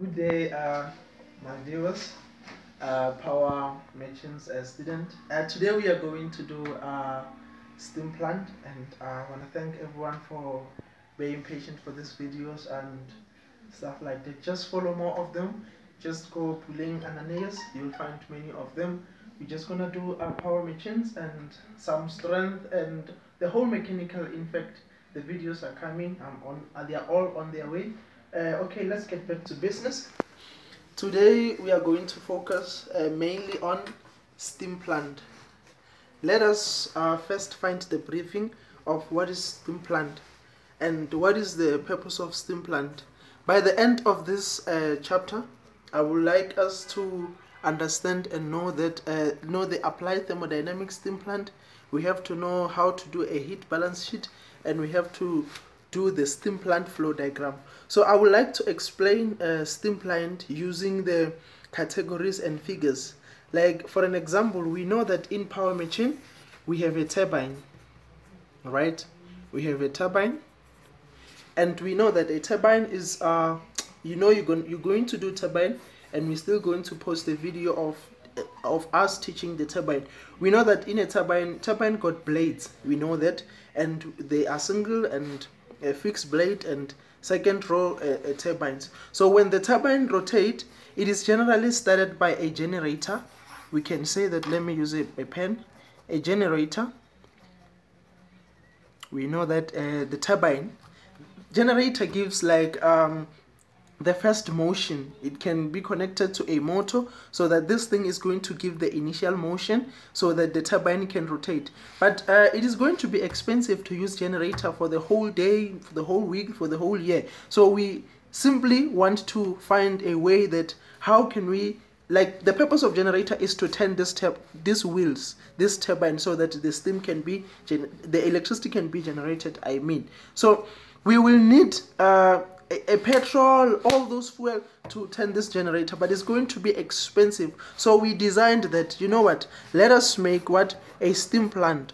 Good day, uh, my viewers, uh, Power Machines uh, student. Uh, today we are going to do uh, steam plant and I want to thank everyone for being patient for these videos and stuff like that. Just follow more of them. Just go Puleng Ananias, you'll find many of them. We're just gonna do our power machines and some strength and the whole mechanical. In fact, the videos are coming. I'm on. Uh, they are all on their way. Uh, okay, let's get back to business. Today we are going to focus uh, mainly on steam plant. Let us uh, first find the briefing of what is steam plant and what is the purpose of steam plant. By the end of this uh, chapter, I would like us to understand and know that uh, know the applied thermodynamic steam plant. We have to know how to do a heat balance sheet, and we have to do the steam plant flow diagram. So I would like to explain uh, steam plant using the categories and figures. Like for an example, we know that in power machine we have a turbine, right? We have a turbine, and we know that a turbine is, uh, you know, you're going you're going to do turbine, and we're still going to post a video of of us teaching the turbine. We know that in a turbine, turbine got blades. We know that, and they are single and a fixed blade and second row uh, turbines. So when the turbine rotate, it is generally started by a generator. We can say that, let me use a, a pen, a generator. We know that uh, the turbine generator gives like um, the first motion it can be connected to a motor so that this thing is going to give the initial motion so that the turbine can rotate. But uh, it is going to be expensive to use generator for the whole day for the whole week for the whole year. So we simply want to find a way that how can we like the purpose of generator is to turn this tab these wheels this turbine so that the steam can be the electricity can be generated i mean. So we will need uh, a, petrol, all those fuel to turn this generator, but it's going to be expensive. So we designed that, you know what, let us make what? A steam plant.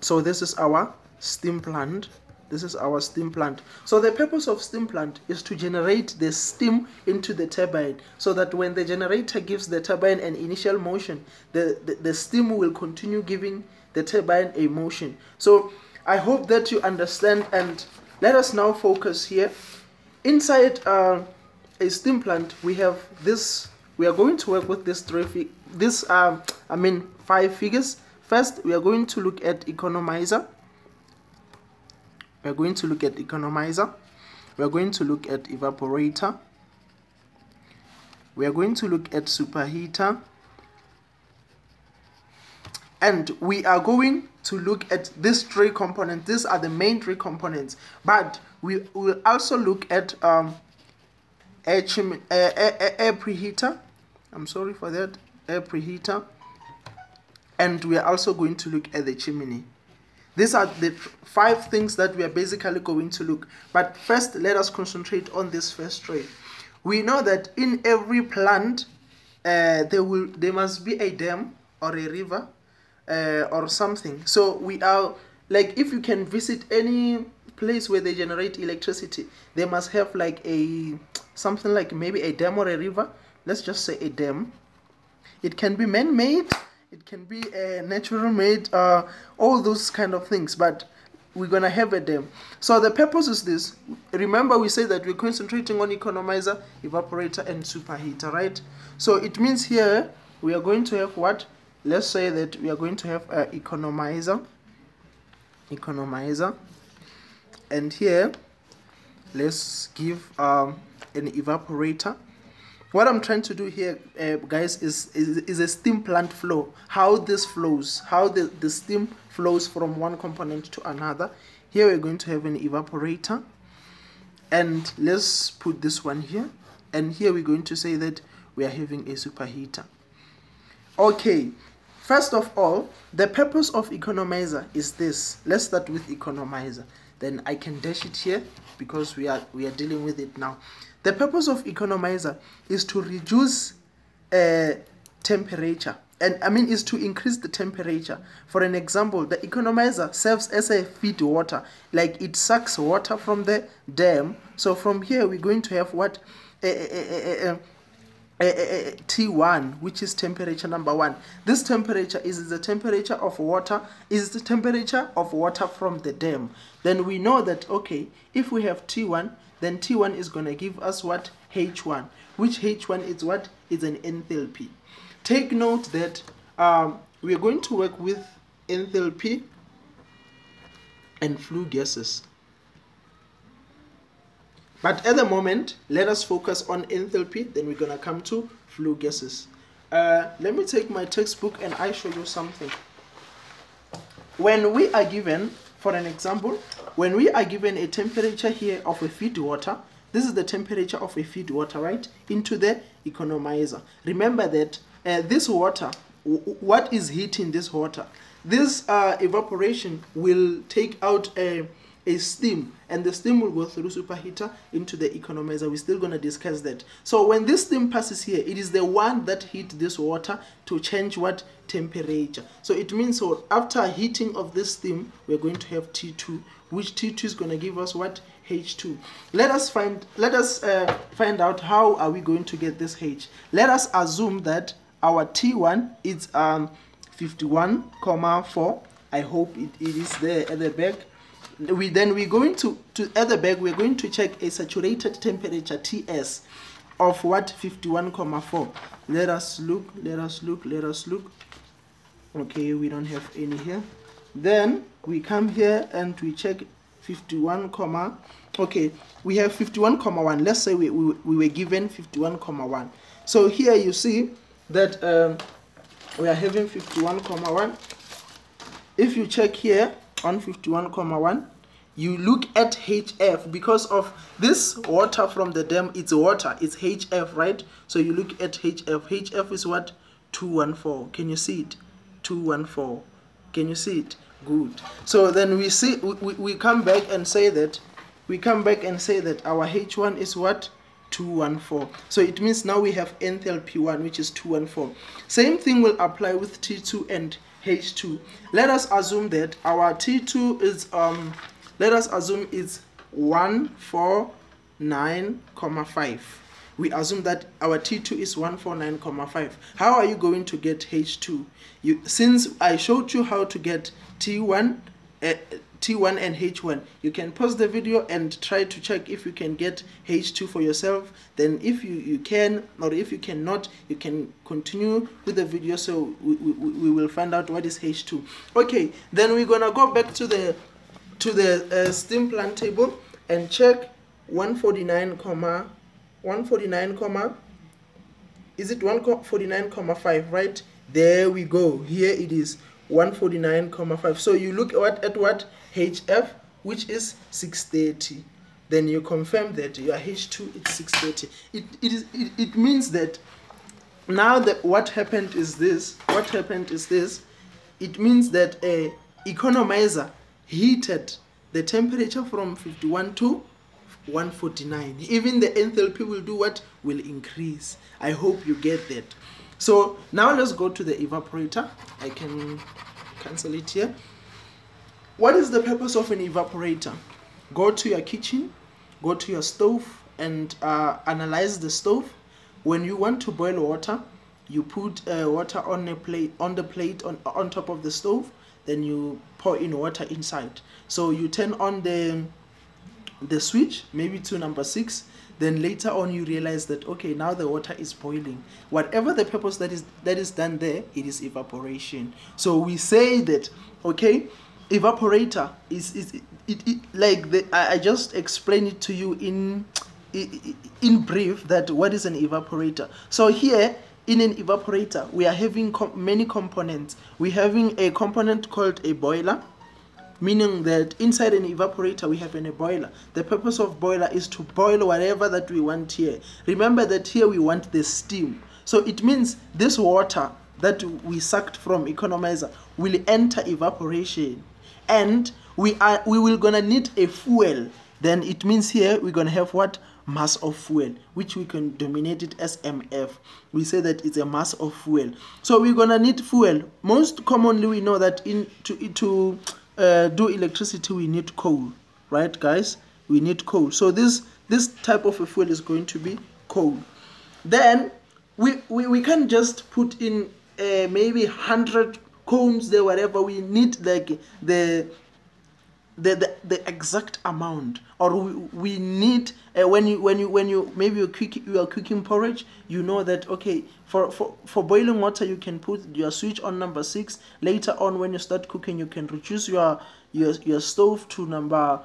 So this is our steam plant. This is our steam plant. So the purpose of steam plant is to generate the steam into the turbine so that when the generator gives the turbine an initial motion, the, the, the steam will continue giving the turbine a motion. So I hope that you understand and let us now focus here. Inside uh, a steam plant, we have this. We are going to work with this three, this uh, I mean five figures. First, we are going to look at economizer. We are going to look at economizer. We are going to look at evaporator. We are going to look at superheater. And we are going to look at these three components. These are the main three components. But we will also look at um, air, air, air, air preheater. I'm sorry for that. Air preheater. And we are also going to look at the chimney. These are the five things that we are basically going to look. But first, let us concentrate on this first tray. We know that in every plant, uh, there will there must be a dam or a river uh, or something. So we are like if you can visit any place where they generate electricity, they must have like a something like maybe a dam or a river. Let's just say a dam. It can be man-made, it can be a natural made, uh, all those kind of things. But we're gonna have a dam. So the purpose is this. Remember, we say that we're concentrating on economizer, evaporator, and superheater, right? So it means here we are going to have what let's say that we are going to have an economizer economizer. And here let's give um, an evaporator. What I'm trying to do here uh, guys is, is is a steam plant flow. How this flows how the, the steam flows from one component to another. Here we're going to have an evaporator. And let's put this one here. And here we're going to say that we are having a superheater. Okay First of all, the purpose of economizer is this. Let's start with economizer. Then I can dash it here because we are we are dealing with it now. The purpose of economizer is to reduce uh, temperature and I mean is to increase the temperature. For an example, the economizer serves as a feed water, like it sucks water from the dam. So from here we're going to have what eh, eh, eh, T1, which is temperature number one. This temperature is the temperature of water, is the temperature of water from the dam. Then we know that okay, if we have T1, then T1 is going to give us what H1, which H1 is what is an enthalpy. Take note that um, we are going to work with enthalpy and flue gases. But at the moment, let us focus on enthalpy, then we're going to come to flue gases. Uh, let me take my textbook and I show you something. When we are given, for an example, when we are given a temperature here of a feed water, this is the temperature of a feed water, right, into the economizer. Remember that uh, this water, what is heating this water? This uh, evaporation will take out a, a steam and the steam will go through superheater into the economizer. We're still going to discuss that. So when this steam passes here, it is the one that heat this water to change what temperature. So it means so after heating of this steam, we're going to have T2, which T2 is going to give us what H2. Let us find let us uh, find out how are we going to get this H. Let us assume that our T1 is um 51 comma 4 I hope it, it is there at the back we then we're going to to at the back we're going to check a saturated temperature TS of what? 51 comma 4 let us look let us look let us look. Okay we don't have any here. Then we come here and we check 51 comma okay we have 51 comma 1 let's say we, we, we were given 51 comma 1 so here you see that um, we are having 51 comma 1 if you check here on 51 comma 1 you look at HF because of this water from the dam it's water it's HF right? So you look at HF HF is what? 214 can you see it? 214 can you see it? Good. So then we see we, we come back and say that we come back and say that our H1 is what 214 so it means now we have enthalpy 1 which is 214 same thing will apply with T2 and H2 let us assume that our T2 is um let us assume it's 149,5 we assume that our T2 is 149,5 how are you going to get H2 you since I showed you how to get T1 uh, T1 and H1 you can pause the video and try to check if you can get H2 for yourself. Then if you you can or if you cannot you can continue with the video. So we, we, we will find out what is H2 okay then we're gonna go back to the to the uh, steam plant table and check 149 comma 149 comma is it 149 comma 5 right? There we go. Here it is 149 comma 5 so you look at, at what? Hf which is 630 then you confirm that your h2 is 630 it, it is it, it means that now that what happened is this what happened is this. It means that a economizer heated the temperature from 51 to 149 even the enthalpy will do what? Will increase. I hope you get that so now let's go to the evaporator. I can cancel it here. What is the purpose of an evaporator? Go to your kitchen go to your stove and uh, analyze the stove. When you want to boil water you put uh, water on a plate on the plate on on top of the stove then you pour in water inside. So you turn on the the switch maybe to number six then later on you realize that okay now the water is boiling. Whatever the purpose that is that is done there it is evaporation. So we say that okay evaporator is is it, it, it like the I, I just explained it to you in in brief that what is an evaporator. So here in an evaporator we are having com many components. We're having a component called a boiler meaning that inside an evaporator we have an, a boiler. The purpose of boiler is to boil whatever that we want here. Remember that here we want the steam. So it means this water that we sucked from economizer will enter evaporation. And we are we will gonna need a fuel. Then it means here we're gonna have what? Mass of fuel which we can dominate it as mf we say that it's a mass of fuel. So we're gonna need fuel. Most commonly we know that in to to uh, do electricity we need coal right guys? We need coal. So this this type of a fuel is going to be coal. Then we we, we can just put in uh, maybe 100 cones there whatever we need like the the, the, the exact amount. Or we, we need uh, when you when you when you maybe you're cooking you are cooking porridge you know that okay for, for for boiling water you can put your switch on number six. Later on when you start cooking you can reduce your your, your stove to number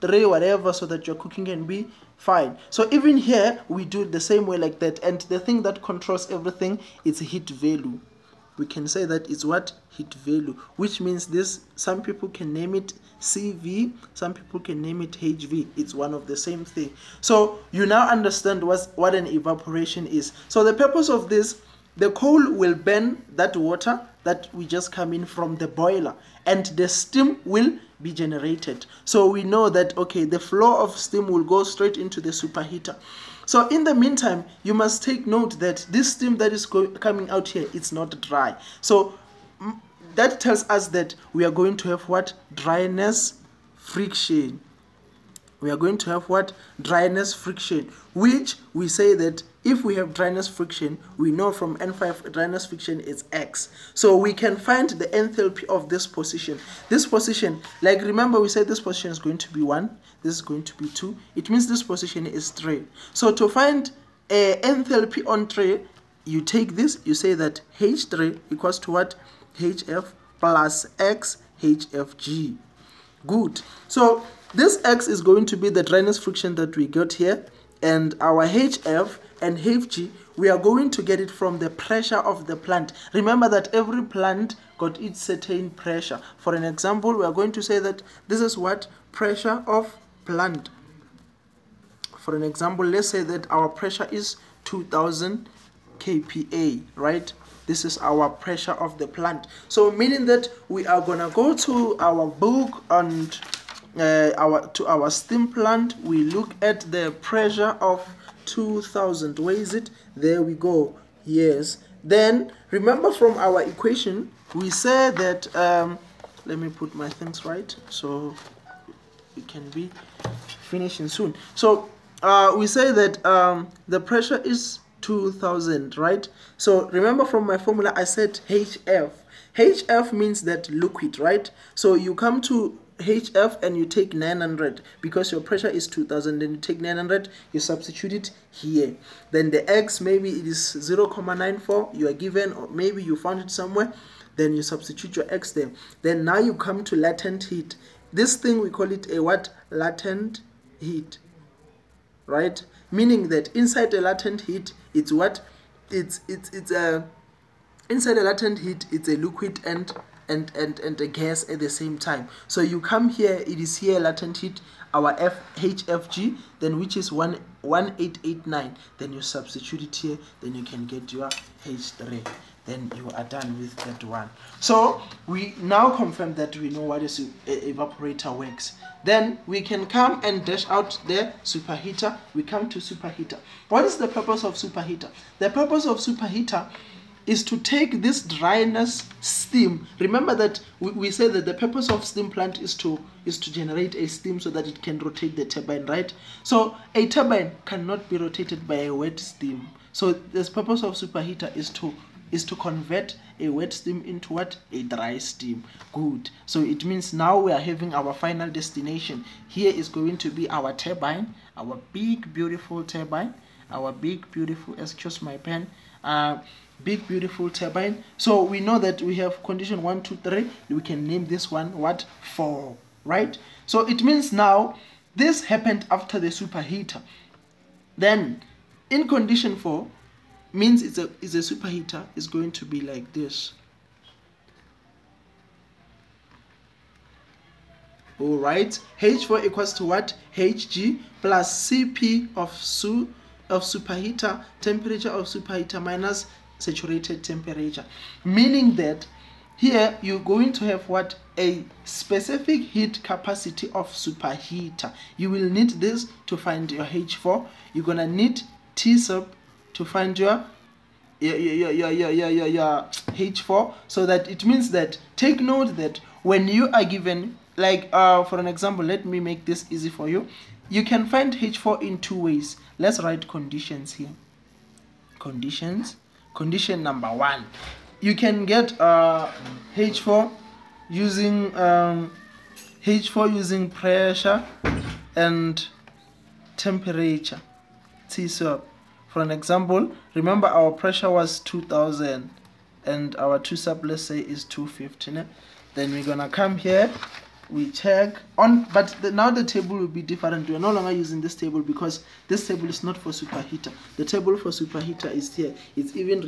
three whatever so that your cooking can be fine. So even here we do it the same way like that. And the thing that controls everything is heat value we can say that it's what heat value which means this some people can name it cv some people can name it hv it's one of the same thing. So you now understand what what an evaporation is. So the purpose of this the coal will burn that water that we just come in from the boiler and the steam will be generated. So we know that okay the flow of steam will go straight into the superheater so in the meantime, you must take note that this steam that is coming out here, it's not dry. So that tells us that we are going to have what? Dryness fraction. We are going to have what? Dryness fraction, which we say that if we have dryness fraction, we know from N5 dryness fraction is X. So we can find the enthalpy of this position. This position, like remember we said this position is going to be 1, this is going to be 2. It means this position is 3. So to find a enthalpy on 3, you take this, you say that H3 equals to what? HF plus X HFG. Good. So this X is going to be the dryness fraction that we got here and our HF and HG we are going to get it from the pressure of the plant. Remember that every plant got its certain pressure. For an example, we are going to say that this is what pressure of plant. For an example, let's say that our pressure is 2000 kPa, right? This is our pressure of the plant. So meaning that we are gonna go to our book and uh, our to our steam plant. We look at the pressure of 2000 where is it? There we go. Yes. Then remember from our equation we say that um, let me put my things right so we can be finishing soon. So uh, we say that um, the pressure is 2000 right? So remember from my formula I said HF HF means that liquid right? So you come to HF and you take 900 because your pressure is 2000 then you take 900 you substitute it here. Then the X maybe it is 0.94 you are given or maybe you found it somewhere then you substitute your X there. Then now you come to latent heat. This thing we call it a what? Latent heat right? Meaning that inside the latent heat it's what? It's it's it's a inside a latent heat it's a liquid and and, and, and a gas at the same time. So you come here, it is here latent heat, our F, HFG, then which is 1, 1889. Then you substitute it here, then you can get your H3. Then you are done with that one. So we now confirm that we know what is evaporator works. Then we can come and dash out the superheater. We come to superheater. What is the purpose of superheater? The purpose of superheater is to take this dryness steam. Remember that we, we say that the purpose of steam plant is to is to generate a steam so that it can rotate the turbine right? So a turbine cannot be rotated by a wet steam. So the purpose of superheater is to is to convert a wet steam into what? A dry steam. Good. So it means now we are having our final destination. Here is going to be our turbine our big beautiful turbine our big beautiful excuse my pen uh, big beautiful turbine. So we know that we have condition one two three we can name this one what? Four right? So it means now this happened after the superheater. Then in condition four means it's a is a superheater is going to be like this. All right. H4 equals to what? Hg plus cp of su of superheater temperature of superheater minus saturated temperature meaning that here you're going to have what? A specific heat capacity of superheater. You will need this to find your h4 you're gonna need t sub to find your your, your, your, your, your, your, your h4 so that it means that take note that when you are given like uh, for an example let me make this easy for you. You can find h4 in two ways. Let's write conditions here. Conditions condition number one. You can get uh, h4 using um, h4 using pressure and temperature. T sub for an example remember our pressure was 2000 and our two sub let's say is 250 then we're gonna come here we check on but the, now the table will be different. We're no longer using this table because this table is not for superheater. The table for superheater is here. It's even